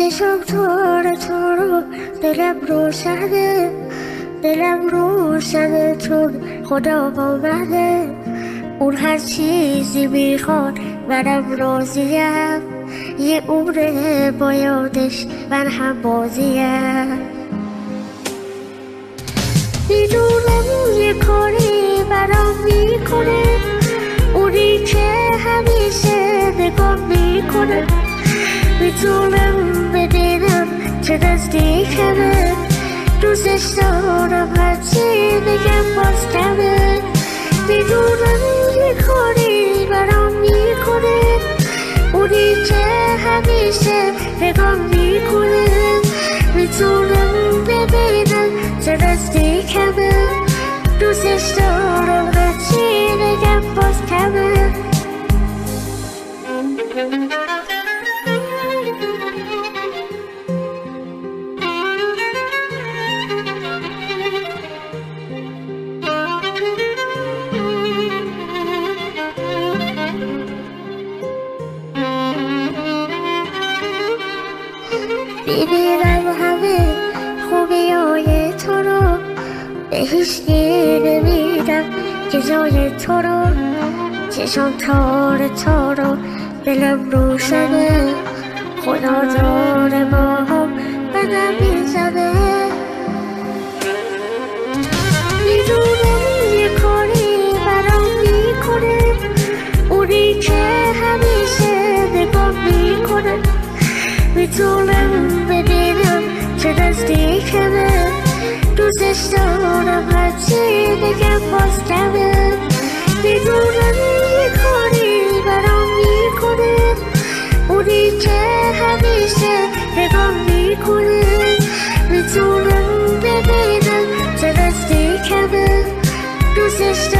چشم تو رو تو رو دلم روشنه دلم روشنه چون خدا آمده اون هر چیزی می‌خواد منم راضیم یه عمره با یادش من هم بازیم می‌دونم یه کاری برام می‌کنه اونی که همیشه نگاه می‌کنه می‌تونم بدینم چه نزدیکمه دوستش دارم هرچی بگم باز کمه. می‌دونم یه کاری برام می‌کنه. اونی که همیشه نگاه می‌کنه. می‌تونم می‌بینم همه خوبی های تو رو. به هیچ نمیدم که جای تو رو. چشم تار تو رو دلم روشنه. خدا داره ما هم بدم می‌زنه. می‌دونم یه کاری برام چه نزدیکمه دوستش دارم هرچی بگم باز کمه می‌دونم یه کاری برام می‌کنه. اونی که همیشه نگاه می‌کنه. می‌تونم ببینم چه نزدیکمه دوستش